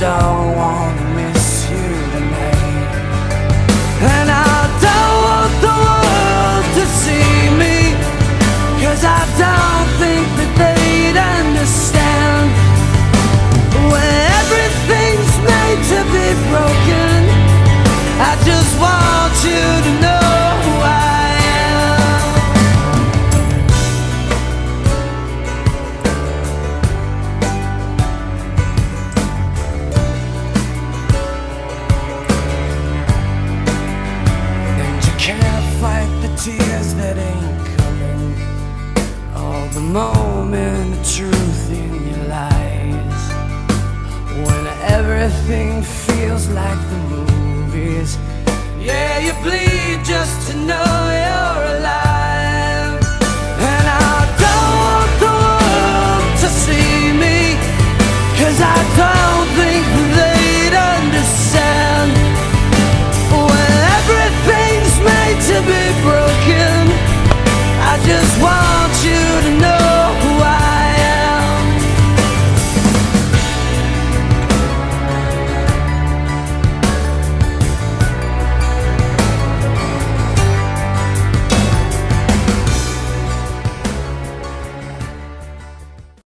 don't wanna miss you tears that ain't coming. All the moment of truth in your lies. When everything feels like the movies. Yeah, you bleed just to know